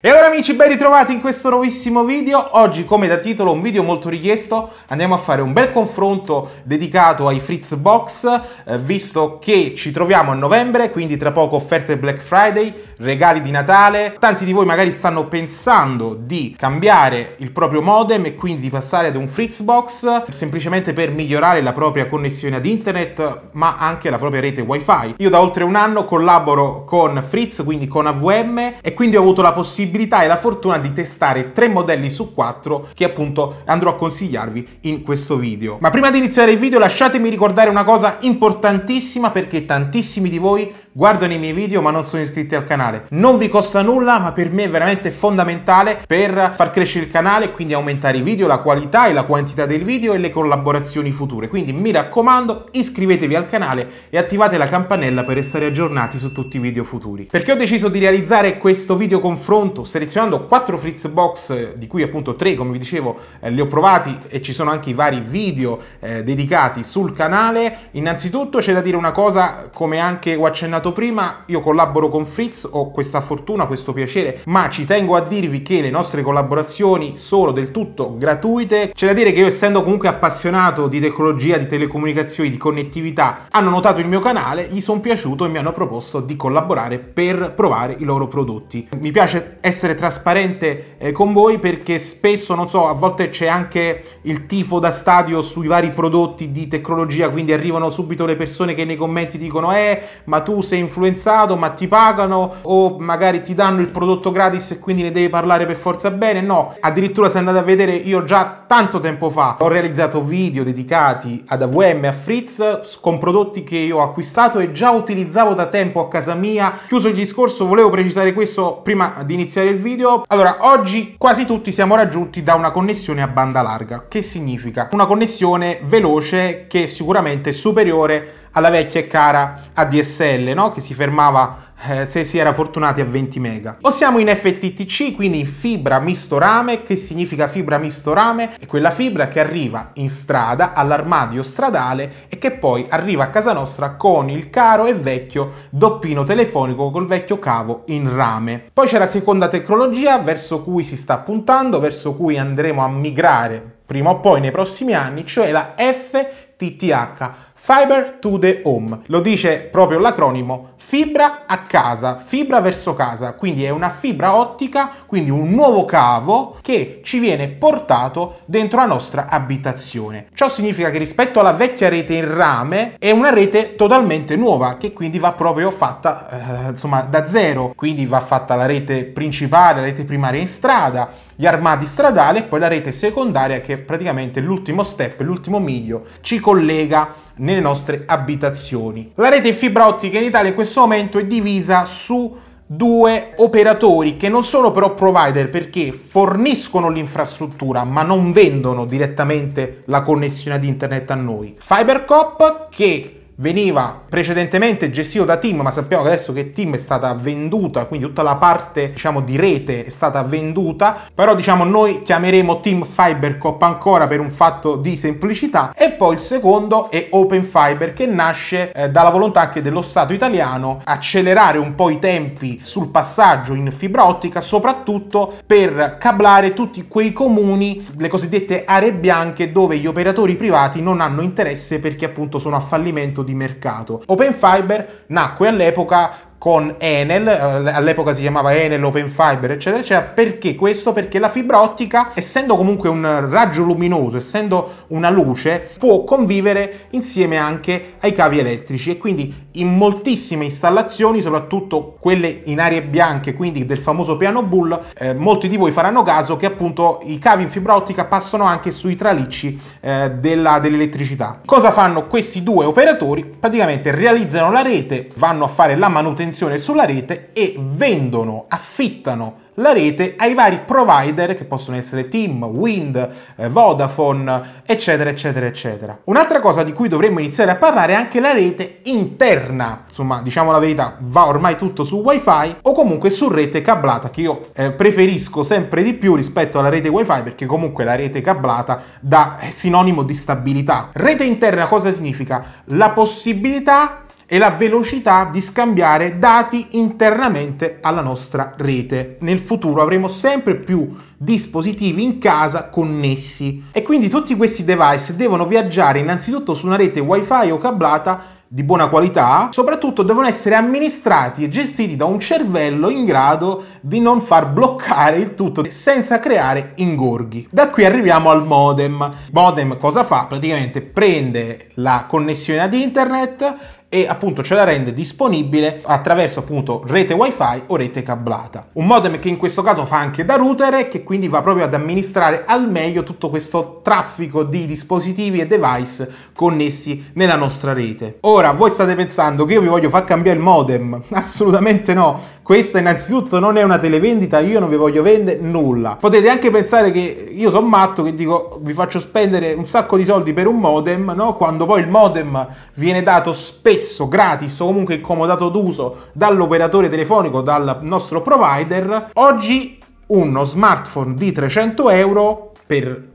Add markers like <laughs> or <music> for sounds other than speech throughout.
E allora amici ben ritrovati in questo nuovissimo video, oggi come da titolo un video molto richiesto. Andiamo a fare un bel confronto dedicato ai Fritz Box eh, visto che ci troviamo a novembre quindi tra poco offerte Black Friday, regali di Natale, tanti di voi magari stanno pensando di cambiare il proprio modem e quindi di passare ad un Fritz Box semplicemente per migliorare la propria connessione ad internet ma anche la propria rete wifi. Io da oltre un anno collaboro con Fritz quindi con AVM e quindi ho avuto la possibilità possibilità e la fortuna di testare tre modelli su quattro che appunto andrò a consigliarvi in questo video. Ma prima di iniziare il video lasciatemi ricordare una cosa importantissima perché tantissimi di voi guardano i miei video ma non sono iscritti al canale. Non vi costa nulla ma per me è veramente fondamentale per far crescere il canale e quindi aumentare i video, la qualità e la quantità del video e le collaborazioni future. Quindi mi raccomando iscrivetevi al canale e attivate la campanella per restare aggiornati su tutti i video futuri. Perché ho deciso di realizzare questo video confronto selezionando 4 Fritz Box, di cui appunto 3, come vi dicevo, eh, li ho provati e ci sono anche i vari video eh, dedicati sul canale. Innanzitutto c'è da dire una cosa, come anche ho accennato prima, io collaboro con Fritz, ho questa fortuna, questo piacere, ma ci tengo a dirvi che le nostre collaborazioni sono del tutto gratuite. C'è da dire che io essendo comunque appassionato di tecnologia, di telecomunicazioni, di connettività, hanno notato il mio canale, gli sono piaciuto e mi hanno proposto di collaborare per provare i loro prodotti. Mi piace essere trasparente eh, con voi perché spesso, non so, a volte c'è anche il tifo da stadio sui vari prodotti di tecnologia, quindi arrivano subito le persone che nei commenti dicono eh, ma tu sei influenzato, ma ti pagano o magari ti danno il prodotto gratis e quindi ne devi parlare per forza bene. No, addirittura se andate a vedere io già tanto tempo fa ho realizzato video dedicati ad AVM a Fritz con prodotti che io ho acquistato e già utilizzavo da tempo a casa mia. Chiuso il discorso, volevo precisare questo prima di iniziare iniziare il video. Allora, oggi quasi tutti siamo raggiunti da una connessione a banda larga. Che significa? Una connessione veloce che sicuramente è superiore alla vecchia e cara ADSL, no? Che si fermava eh, se si era fortunati a 20 mega. O siamo in FTTC, quindi in fibra misto rame, che significa fibra misto rame? È quella fibra che arriva in strada, all'armadio stradale e che poi arriva a casa nostra con il caro e vecchio doppino telefonico col vecchio cavo in rame. Poi c'è la seconda tecnologia verso cui si sta puntando, verso cui andremo a migrare prima o poi nei prossimi anni, cioè la FTTH Fiber to the Home. Lo dice proprio l'acronimo fibra a casa, fibra verso casa, quindi è una fibra ottica, quindi un nuovo cavo che ci viene portato dentro la nostra abitazione. Ciò significa che rispetto alla vecchia rete in rame è una rete totalmente nuova che quindi va proprio fatta eh, insomma da zero, quindi va fatta la rete principale, la rete primaria in strada, gli armati stradali e poi la rete secondaria che è praticamente l'ultimo step, l'ultimo miglio ci collega nelle nostre abitazioni. La rete in fibra ottica in Italia in questo momento è divisa su due operatori che non sono però provider perché forniscono l'infrastruttura ma non vendono direttamente la connessione ad internet a noi. Fibercop che veniva precedentemente gestito da Team, ma sappiamo che adesso che Team è stata venduta, quindi tutta la parte diciamo di rete è stata venduta, però diciamo noi chiameremo Team Fibercop ancora per un fatto di semplicità e poi il secondo è Open Fiber che nasce eh, dalla volontà anche dello Stato italiano accelerare un po' i tempi sul passaggio in fibra ottica, soprattutto per cablare tutti quei comuni, le cosiddette aree bianche dove gli operatori privati non hanno interesse perché appunto sono a fallimento di mercato. Open Fiber nacque all'epoca con Enel, eh, all'epoca si chiamava Enel, Open Fiber, eccetera, eccetera. Perché questo? Perché la fibra ottica, essendo comunque un raggio luminoso, essendo una luce, può convivere insieme anche ai cavi elettrici e quindi in moltissime installazioni, soprattutto quelle in aree bianche, quindi del famoso piano bull, eh, molti di voi faranno caso che appunto i cavi in fibra ottica passano anche sui tralicci eh, dell'elettricità. Cosa fanno questi due operatori? Praticamente realizzano la rete, vanno a fare la manutenzione sulla rete e vendono, affittano la rete ai vari provider che possono essere Team, Wind, eh, Vodafone, eccetera, eccetera, eccetera. Un'altra cosa di cui dovremmo iniziare a parlare è anche la rete interna, insomma, diciamo la verità, va ormai tutto su wifi o comunque su rete cablata, che io eh, preferisco sempre di più rispetto alla rete wifi perché comunque la rete cablata dà sinonimo di stabilità. Rete interna cosa significa? La possibilità e la velocità di scambiare dati internamente alla nostra rete. Nel futuro avremo sempre più dispositivi in casa connessi e quindi tutti questi device devono viaggiare innanzitutto su una rete wifi o cablata di buona qualità, soprattutto devono essere amministrati e gestiti da un cervello in grado di non far bloccare il tutto senza creare ingorghi. Da qui arriviamo al modem. Modem cosa fa? Praticamente prende la connessione ad internet e appunto ce la rende disponibile attraverso appunto rete wifi o rete cablata. Un modem che in questo caso fa anche da router e che quindi va proprio ad amministrare al meglio tutto questo traffico di dispositivi e device connessi nella nostra rete. Ora voi state pensando che io vi voglio far cambiare il modem? <laughs> Assolutamente no. Questa innanzitutto non è una televendita, io non vi voglio vendere nulla. Potete anche pensare che io sono matto che dico vi faccio spendere un sacco di soldi per un modem, no? Quando poi il modem viene dato spesso gratis o comunque incomodato d'uso dall'operatore telefonico, dal nostro provider. Oggi uno smartphone di 300 euro per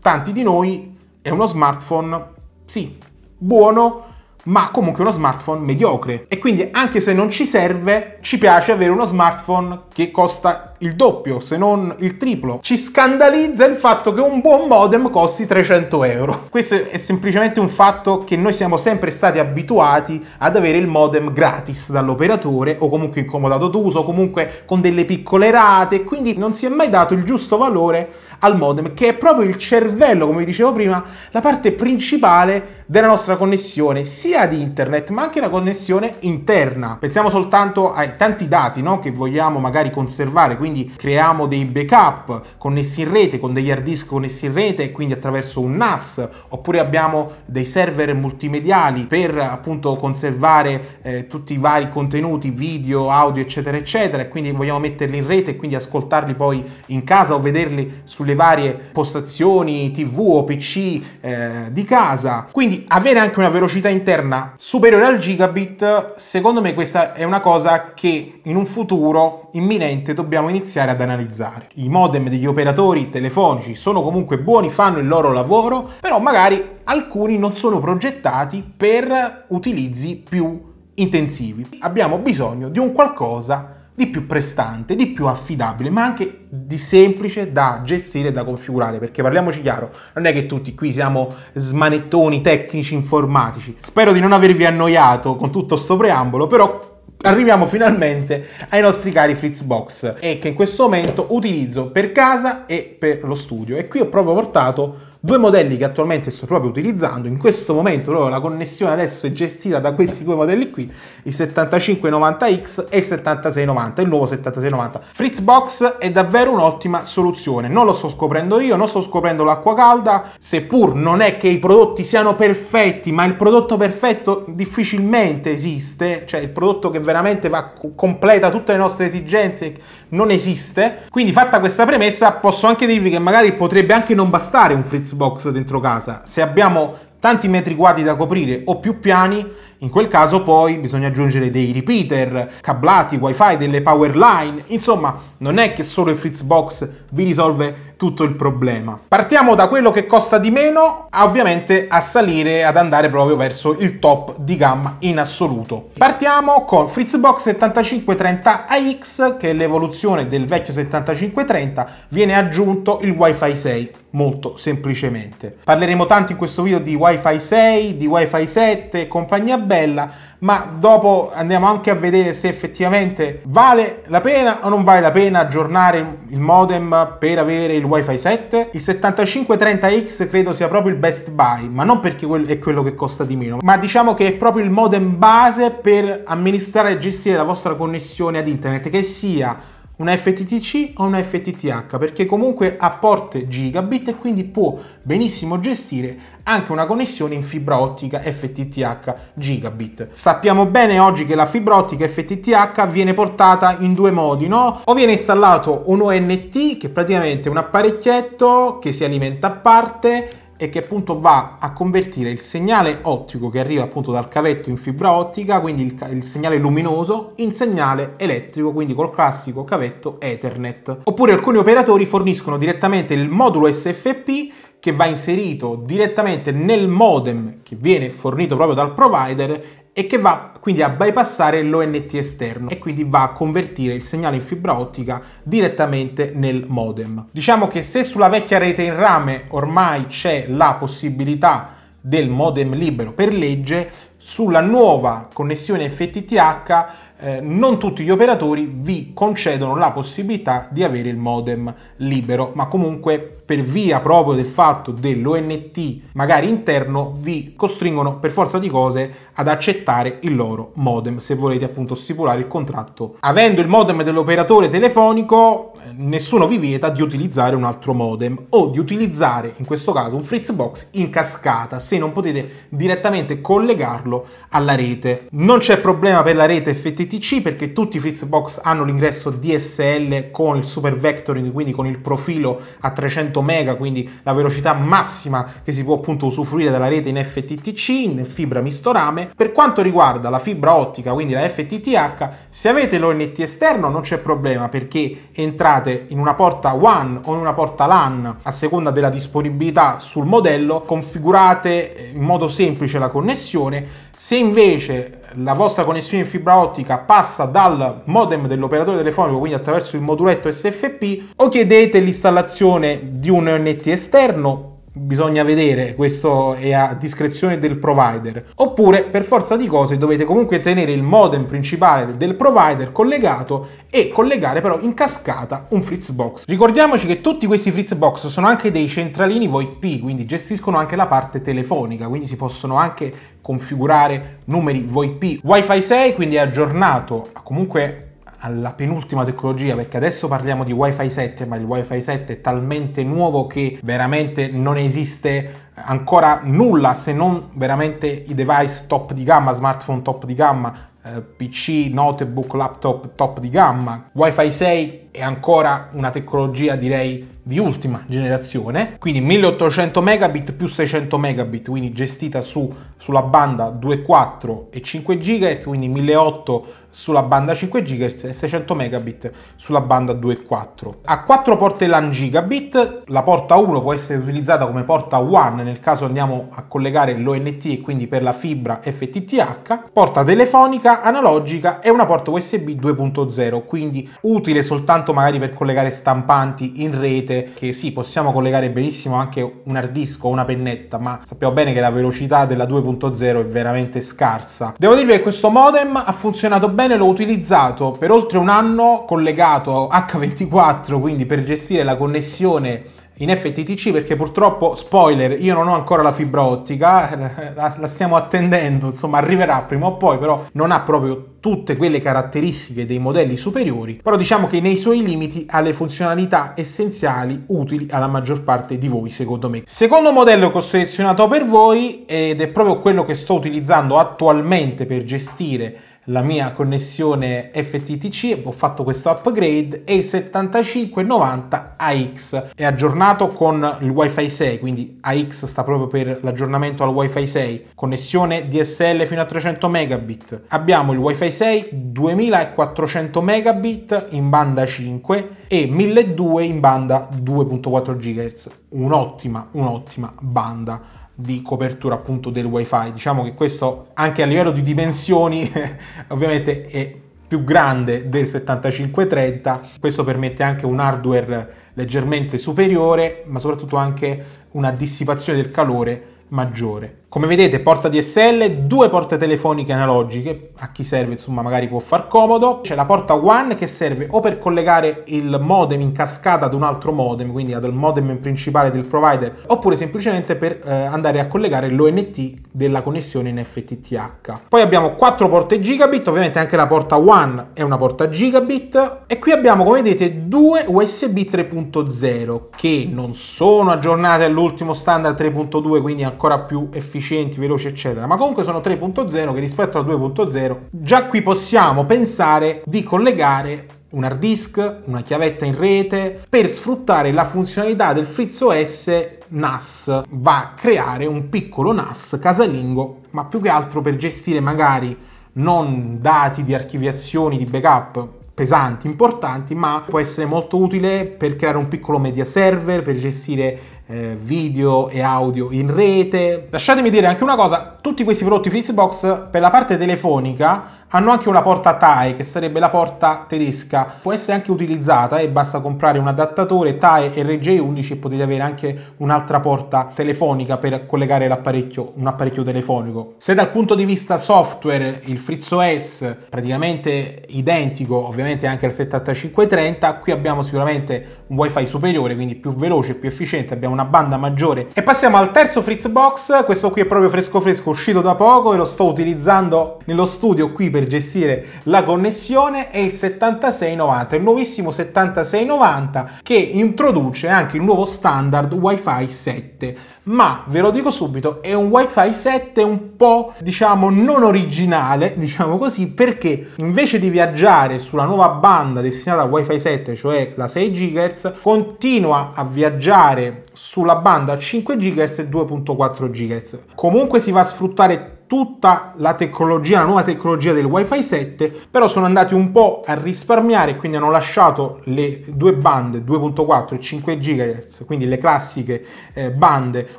tanti di noi è uno smartphone, sì, buono, ma comunque uno smartphone mediocre. E quindi anche se non ci serve, ci piace avere uno smartphone che costa il doppio, se non il triplo. Ci scandalizza il fatto che un buon modem costi 300 euro. Questo è semplicemente un fatto che noi siamo sempre stati abituati ad avere il modem gratis dall'operatore o comunque incomodato d'uso, comunque con delle piccole rate, quindi non si è mai dato il giusto valore al modem, che è proprio il cervello, come dicevo prima, la parte principale della nostra connessione, sia ad internet, ma anche la connessione interna. Pensiamo soltanto ai tanti dati no, che vogliamo magari conservare, quindi quindi creiamo dei backup connessi in rete con degli hard disk connessi in rete quindi attraverso un NAS oppure abbiamo dei server multimediali per appunto conservare eh, tutti i vari contenuti video, audio eccetera eccetera e quindi vogliamo metterli in rete e quindi ascoltarli poi in casa o vederli sulle varie postazioni tv o pc eh, di casa. Quindi avere anche una velocità interna superiore al gigabit secondo me questa è una cosa che in un futuro imminente dobbiamo iniziare iniziare ad analizzare. I modem degli operatori telefonici sono comunque buoni, fanno il loro lavoro, però magari alcuni non sono progettati per utilizzi più intensivi. Abbiamo bisogno di un qualcosa di più prestante, di più affidabile, ma anche di semplice da gestire e da configurare, perché parliamoci chiaro, non è che tutti qui siamo smanettoni tecnici informatici. Spero di non avervi annoiato con tutto questo preambolo, però arriviamo finalmente ai nostri cari Fritzbox e che in questo momento utilizzo per casa e per lo studio. E qui ho proprio portato Due modelli che attualmente sto proprio utilizzando, in questo momento proprio la connessione adesso è gestita da questi due modelli qui, il 7590X e il 7690, il nuovo 7690. Fritzbox è davvero un'ottima soluzione, non lo sto scoprendo io, non sto scoprendo l'acqua calda, seppur non è che i prodotti siano perfetti, ma il prodotto perfetto difficilmente esiste, cioè il prodotto che veramente va, completa tutte le nostre esigenze non esiste. Quindi fatta questa premessa posso anche dirvi che magari potrebbe anche non bastare un Fritzbox Xbox dentro casa. Se abbiamo tanti metri quadri da coprire o più piani, in quel caso poi bisogna aggiungere dei repeater, cablati, wifi, delle power line, insomma non è che solo il Fritzbox vi risolve tutto il problema. Partiamo da quello che costa di meno, ovviamente a salire, ad andare proprio verso il top di gamma in assoluto. Partiamo con Fritzbox 7530AX, che è l'evoluzione del vecchio 7530, viene aggiunto il Wi-Fi 6, molto semplicemente. Parleremo tanto in questo video di Wi-Fi 6, di Wi-Fi 7 e compagnia bella, ma dopo andiamo anche a vedere se effettivamente vale la pena o non vale la pena aggiornare il modem per avere il wifi 7. Il 7530X credo sia proprio il best buy, ma non perché è quello che costa di meno, ma diciamo che è proprio il modem base per amministrare e gestire la vostra connessione ad internet, che sia una FTTC o una FTTH perché comunque ha porte gigabit e quindi può benissimo gestire anche una connessione in fibra ottica FTTH gigabit. Sappiamo bene oggi che la fibra ottica FTTH viene portata in due modi, no? O viene installato un ONT che è praticamente un apparecchietto che si alimenta a parte e che appunto va a convertire il segnale ottico che arriva appunto dal cavetto in fibra ottica, quindi il, il, segnale luminoso, in segnale elettrico, quindi col classico cavetto Ethernet. Oppure alcuni operatori forniscono direttamente il modulo SFP che va inserito direttamente nel modem che viene fornito proprio dal provider e che va quindi a bypassare l'ONT esterno e quindi va a convertire il segnale in fibra ottica direttamente nel modem. Diciamo che se sulla vecchia rete in rame ormai c'è la possibilità del modem libero per legge, sulla nuova connessione FTTH eh, non tutti gli operatori vi concedono la possibilità di avere il modem libero, ma comunque per via proprio del fatto dell'ONT magari interno vi costringono per forza di cose ad accettare il loro modem se volete appunto stipulare il contratto. Avendo il modem dell'operatore telefonico nessuno vi vieta di utilizzare un altro modem o di utilizzare in questo caso un Fritzbox in cascata se non potete direttamente collegarlo alla rete. Non c'è problema per la rete FTTC perché tutti i Fritzbox hanno l'ingresso DSL con il super vectoring quindi con il profilo a 300 100 mega, quindi la velocità massima che si può appunto usufruire dalla rete in FTTC, in fibra misto rame. Per quanto riguarda la fibra ottica, quindi la FTTH, se avete l'ONT esterno non c'è problema perché entrate in una porta WAN o in una porta LAN a seconda della disponibilità sul modello, configurate in modo semplice la connessione. Se invece la vostra connessione in fibra ottica passa dal modem dell'operatore telefonico, quindi attraverso il moduletto SFP, o chiedete l'installazione di un NT esterno, bisogna vedere, questo è a discrezione del provider, oppure per forza di cose dovete comunque tenere il modem principale del provider collegato e collegare però in cascata un Fritzbox. Ricordiamoci che tutti questi Fritzbox sono anche dei centralini VoIP, quindi gestiscono anche la parte telefonica, quindi si possono anche configurare numeri VoIP. Wi-Fi 6 quindi è aggiornato comunque alla penultima tecnologia perché adesso parliamo di Wi-Fi 7 ma il Wi-Fi 7 è talmente nuovo che veramente non esiste ancora nulla se non veramente i device top di gamma, smartphone top di gamma eh, PC, notebook, laptop top di gamma. Wi-Fi 6 è ancora una tecnologia direi di ultima generazione, quindi 1800 megabit più 600 megabit, quindi gestita su, sulla banda 2.4 e 5 GHz, quindi 1800 sulla banda 5 GHz e 600 megabit sulla banda 2.4. Ha quattro porte LAN gigabit, la porta 1 può essere utilizzata come porta WAN nel caso andiamo a collegare l'ONT e quindi per la fibra FTTH, porta telefonica analogica e una porta USB 2.0, quindi utile soltanto magari per collegare stampanti in rete, che sì, possiamo collegare benissimo anche un hard disk o una pennetta, ma sappiamo bene che la velocità della 2.0 è veramente scarsa. Devo dirvi che questo modem ha funzionato bene, l'ho utilizzato per oltre un anno collegato H24, quindi per gestire la connessione in FTTC perché purtroppo, spoiler, io non ho ancora la fibra ottica, <laughs> la, la, stiamo attendendo, insomma arriverà prima o poi, però non ha proprio tutte quelle caratteristiche dei modelli superiori, però diciamo che nei suoi limiti ha le funzionalità essenziali utili alla maggior parte di voi, secondo me. Secondo modello che ho selezionato per voi ed è proprio quello che sto utilizzando attualmente per gestire la mia connessione FTTC, ho fatto questo upgrade e il 7590 AX è aggiornato con il Wi-Fi 6, quindi AX sta proprio per l'aggiornamento al Wi-Fi 6, connessione DSL fino a 300 megabit. Abbiamo il Wi-Fi 6 2400 megabit in banda 5 e 1200 in banda 2.4 GHz. Un'ottima, un'ottima banda di copertura appunto del wifi. Diciamo che questo anche a livello di dimensioni <laughs> ovviamente è più grande del 7530, questo permette anche un hardware leggermente superiore, ma soprattutto anche una dissipazione del calore maggiore. Come vedete porta DSL, due porte telefoniche analogiche, a chi serve insomma magari può far comodo. C'è la porta WAN che serve o per collegare il modem in cascata ad un altro modem, quindi al modem principale del provider, oppure semplicemente per eh, andare a collegare l'ONT della connessione in FTTH. Poi abbiamo quattro porte gigabit, ovviamente anche la porta WAN è una porta gigabit e qui abbiamo come vedete due USB 3.0 che non sono aggiornate all'ultimo standard 3.2, quindi ancora più efficienti efficienti, veloci, eccetera, ma comunque sono 3.0 che rispetto al 2.0 già qui possiamo pensare di collegare un hard disk, una chiavetta in rete per sfruttare la funzionalità del FritzOS NAS. Va a creare un piccolo NAS casalingo, ma più che altro per gestire magari non dati di archiviazioni, di backup, pesanti, importanti, ma può essere molto utile per creare un piccolo media server, per gestire eh, video e audio in rete. Lasciatemi dire anche una cosa, tutti questi prodotti Fritzbox per la parte telefonica hanno anche una porta TAE, che sarebbe la porta tedesca. Può essere anche utilizzata e basta comprare un adattatore TAE RJ11 e potete avere anche un'altra porta telefonica per collegare l'apparecchio, un apparecchio telefonico. Se dal punto di vista software il FritzOS praticamente identico, ovviamente anche al 7530, qui abbiamo sicuramente un wifi superiore, quindi più veloce, più efficiente, abbiamo una banda maggiore. E passiamo al terzo Fritzbox, questo qui è proprio fresco fresco, uscito da poco e lo sto utilizzando nello studio qui per per gestire la connessione è il 7690, il nuovissimo 7690 che introduce anche il nuovo standard Wi-Fi 7. Ma ve lo dico subito, è un Wi-Fi 7 un po' diciamo non originale, <laughs> diciamo così, perché invece di viaggiare sulla nuova banda destinata a Wi-Fi 7, cioè la 6 GHz, continua a viaggiare sulla banda 5 GHz e 2.4 GHz. Comunque si va a sfruttare tutta la tecnologia, la nuova tecnologia del Wi-Fi 7, però sono andati un po' a risparmiare, quindi hanno lasciato le due bande 2.4 e 5 GHz, quindi le classiche eh, bande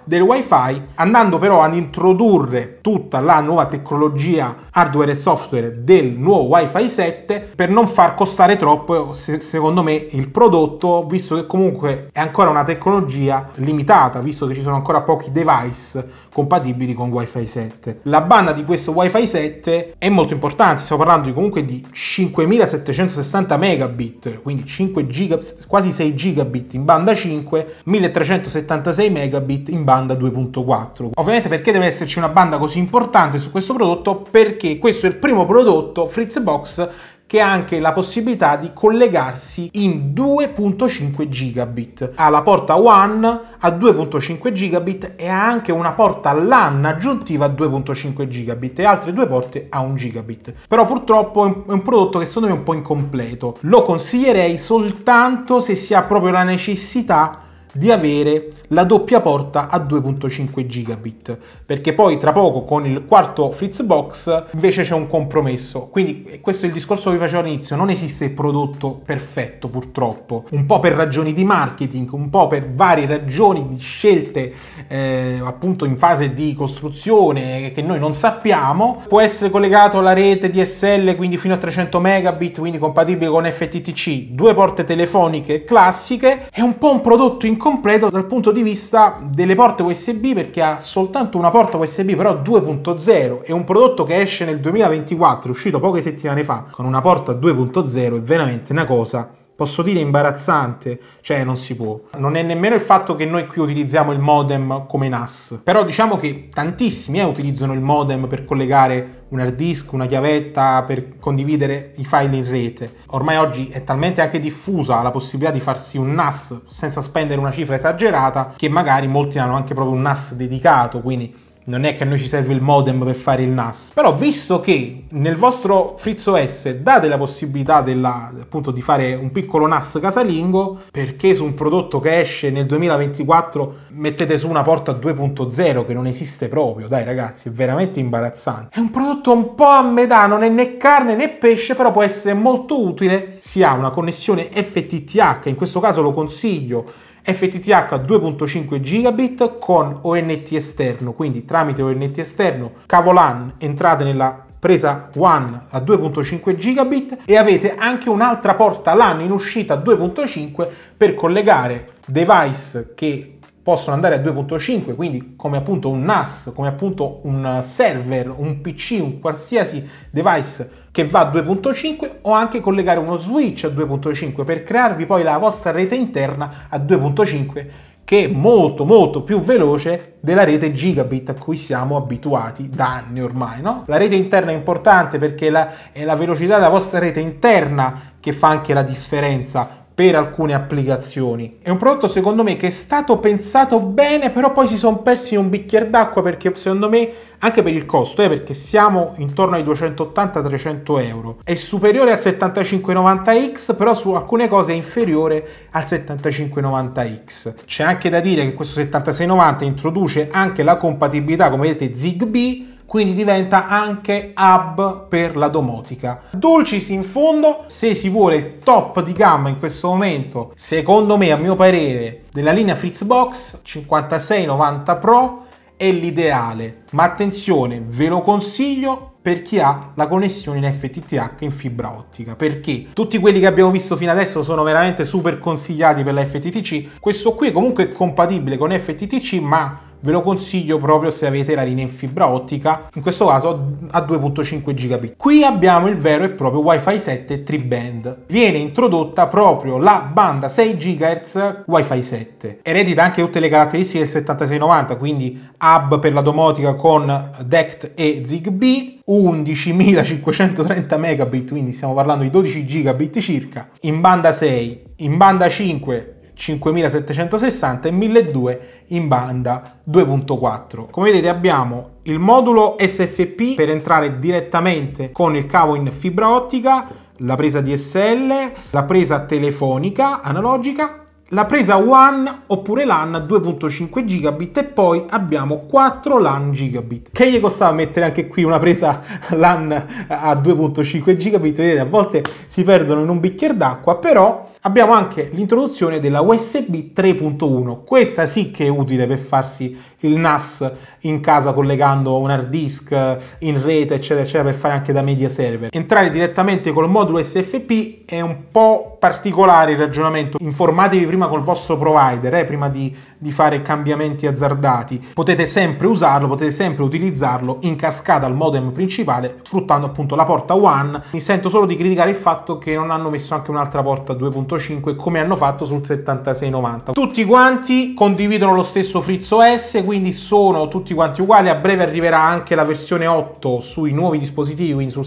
del Wi-Fi, andando però ad introdurre tutta la nuova tecnologia hardware e software del nuovo Wi-Fi 7 per non far costare troppo, se, secondo me, il prodotto, visto che comunque è ancora una tecnologia limitata, visto che ci sono ancora pochi device compatibili con Wi-Fi 7. La banda di questo Wi-Fi 7 è molto importante, stiamo parlando di comunque di 5760 megabit, quindi 5 giga, quasi 6 gigabit in banda 5, 1376 megabit in banda 2.4. Ovviamente perché deve esserci una banda così importante su questo prodotto? Perché questo è il primo prodotto Fritzbox che ha anche la possibilità di collegarsi in 2.5 gigabit. Ha la porta WAN a 2.5 gigabit e ha anche una porta LAN aggiuntiva a 2.5 gigabit e altre due porte a 1 gigabit. Però purtroppo è un prodotto che secondo me è un po' incompleto. Lo consiglierei soltanto se si ha proprio la necessità di avere la doppia porta a 2.5 gigabit. Perché poi tra poco con il quarto Fritzbox invece c'è un compromesso. Quindi questo è il discorso che vi facevo all'inizio non esiste il prodotto perfetto purtroppo. Un po' per ragioni di marketing un po' per varie ragioni di scelte eh, appunto in fase di costruzione che noi non sappiamo può essere collegato alla rete DSL quindi fino a 300 megabit quindi compatibile con FTTC due porte telefoniche classiche. È un po' un prodotto in incompleto dal punto di vista delle porte USB perché ha soltanto una porta USB però 2.0 è un prodotto che esce nel 2024 è uscito poche settimane fa con una porta 2.0 è veramente una cosa posso dire imbarazzante, cioè non si può. Non è nemmeno il fatto che noi qui utilizziamo il modem come NAS, però diciamo che tantissimi eh, utilizzano il modem per collegare un hard disk, una chiavetta, per condividere i file in rete. Ormai oggi è talmente anche diffusa la possibilità di farsi un NAS senza spendere una cifra esagerata che magari molti hanno anche proprio un NAS dedicato, quindi non è che a noi ci serve il modem per fare il NAS. Però visto che nel vostro FritzOS date la possibilità della, appunto di fare un piccolo NAS casalingo, perché su un prodotto che esce nel 2024 mettete su una porta 2.0 che non esiste proprio? Dai ragazzi, è veramente imbarazzante. È un prodotto un po' a metà, non è né carne né pesce, però può essere molto utile. Si ha una connessione FTTH, in questo caso lo consiglio FTTH 2.5 gigabit con ONT esterno, quindi tramite ONT esterno, cavo LAN entrate nella presa WAN a 2.5 gigabit e avete anche un'altra porta LAN in uscita 2.5 per collegare device che possono andare a 2.5, quindi come appunto un NAS, come appunto un server, un PC, un qualsiasi device che va a 2.5 o anche collegare uno switch a 2.5 per crearvi poi la vostra rete interna a 2.5 che è molto molto più veloce della rete gigabit a cui siamo abituati da anni ormai. No? La rete interna è importante perché la, è la velocità della vostra rete interna che fa anche la differenza per alcune applicazioni. È un prodotto secondo me che è stato pensato bene, però poi si sono persi in un bicchiere d'acqua perché secondo me, anche per il costo, eh, perché siamo intorno ai 280-300 euro, è superiore al 7590X, però su alcune cose è inferiore al 7590X. C'è anche da dire che questo 7690 introduce anche la compatibilità, come vedete, Zigbee quindi diventa anche hub per la domotica. Dulcis in fondo, se si vuole il top di gamma in questo momento, secondo me, a mio parere, della linea Fritzbox 5690 Pro è l'ideale, ma attenzione, ve lo consiglio per chi ha la connessione in FTTH in fibra ottica perché tutti quelli che abbiamo visto fino adesso sono veramente super consigliati per la FTTC questo qui comunque è compatibile con FTTC ma ve lo consiglio proprio se avete la linea in fibra ottica, in questo caso a 2.5 gigabit. Qui abbiamo il vero e proprio Wi-Fi 7 tri-band. Viene introdotta proprio la banda 6 GHz Wi-Fi 7. Eredita anche tutte le caratteristiche del 7690, quindi hub per la domotica con DECT e ZigBee, 11.530 megabit, quindi stiamo parlando di 12 gigabit circa, in banda 6, in banda 5 5760 e 1200 in banda 2.4. Come vedete abbiamo il modulo SFP per entrare direttamente con il cavo in fibra ottica, la presa DSL, la presa telefonica analogica la presa WAN oppure LAN 2.5 gigabit e poi abbiamo 4 LAN gigabit. Che gli costava mettere anche qui una presa LAN a 2.5 gigabit? Vedete, a volte si perdono in un bicchiere d'acqua, però abbiamo anche l'introduzione della USB 3.1. Questa sì che è utile per farsi il NAS in casa collegando un hard disk in rete, eccetera, eccetera, per fare anche da media server. Entrare direttamente col modulo SFP è un po' particolare il ragionamento. Informatevi prima col vostro provider, eh, prima di, di fare cambiamenti azzardati. Potete sempre usarlo, potete sempre utilizzarlo in cascata al modem principale, sfruttando appunto la porta WAN. Mi sento solo di criticare il fatto che non hanno messo anche un'altra porta 2.5 come hanno fatto sul 7690. Tutti quanti condividono lo stesso Frizz OS, quindi sono tutti quanti uguali. A breve arriverà anche la versione 8 sui nuovi dispositivi, quindi sul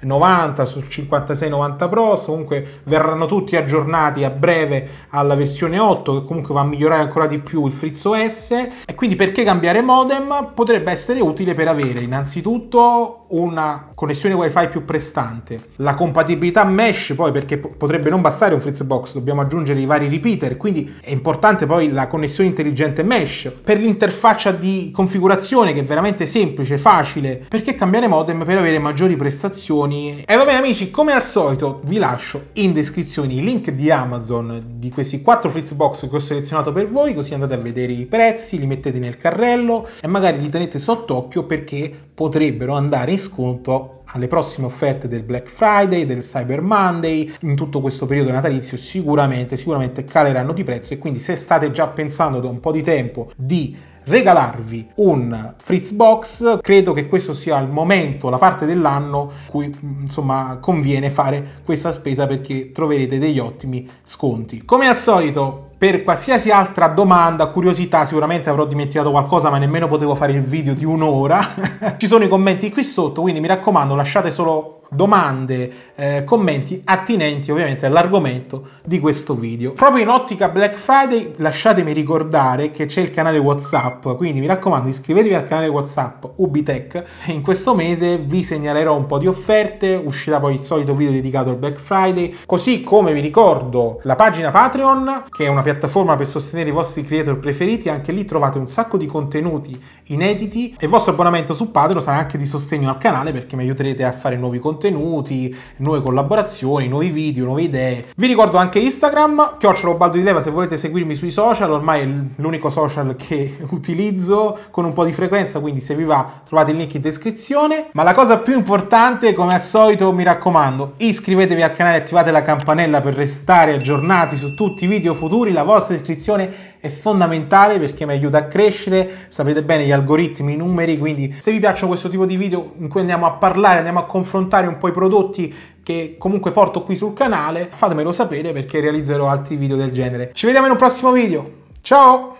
7690, sul 5690 Pro. Comunque verranno tutti aggiornati a breve alla versione 8, che comunque va a migliorare ancora di più il Frizz OS. E quindi perché cambiare modem? Potrebbe essere utile per avere innanzitutto una connessione wifi più prestante, la compatibilità mesh poi perché potrebbe non bastare un Fritzbox, dobbiamo aggiungere i vari repeater, quindi è importante poi la connessione intelligente mesh per l'interfaccia di configurazione che è veramente semplice, facile, perché cambiare modem per avere maggiori prestazioni. E vabbè amici, come al solito vi lascio in descrizione i link di Amazon di questi 4 Fritzbox che ho selezionato per voi, così andate a vedere i prezzi, li mettete nel carrello e magari li tenete sott'occhio perché potrebbero andare in sconto alle prossime offerte del Black Friday, del Cyber Monday, in tutto questo periodo natalizio sicuramente, sicuramente caleranno di prezzo e quindi se state già pensando da un po' di tempo di regalarvi un Fritzbox, credo che questo sia il momento, la parte dell'anno cui insomma conviene fare questa spesa perché troverete degli ottimi sconti. Come al solito per qualsiasi altra domanda, curiosità, sicuramente avrò dimenticato qualcosa, ma nemmeno potevo fare il video di un'ora. <laughs> Ci sono i commenti qui sotto, quindi mi raccomando, lasciate solo domande, eh, commenti attinenti ovviamente all'argomento di questo video. Proprio in ottica Black Friday lasciatemi ricordare che c'è il canale WhatsApp, quindi mi raccomando iscrivetevi al canale WhatsApp Ubitech in questo mese vi segnalerò un po' di offerte, uscirà poi il solito video dedicato al Black Friday, così come vi ricordo la pagina Patreon che è una piattaforma per sostenere i vostri creator preferiti, anche lì trovate un sacco di contenuti inediti e il vostro abbonamento su Patreon sarà anche di sostegno al canale perché mi aiuterete a fare nuovi contenuti contenuti, nuove collaborazioni, nuovi video, nuove idee. Vi ricordo anche Instagram, chiocciola Baldo di Leva se volete seguirmi sui social, ormai è l'unico social che <laughs> utilizzo con un po' di frequenza, quindi se vi va trovate il link in descrizione. Ma la cosa più importante, come al solito, mi raccomando, iscrivetevi al canale e attivate la campanella per restare aggiornati su tutti i video futuri, la vostra iscrizione è fondamentale perché mi aiuta a crescere, sapete bene gli algoritmi, i numeri, quindi se vi piacciono questo tipo di video in cui andiamo a parlare, andiamo a confrontare un po' i prodotti che comunque porto qui sul canale, fatemelo sapere perché realizzerò altri video del genere. Ci vediamo in un prossimo video, ciao!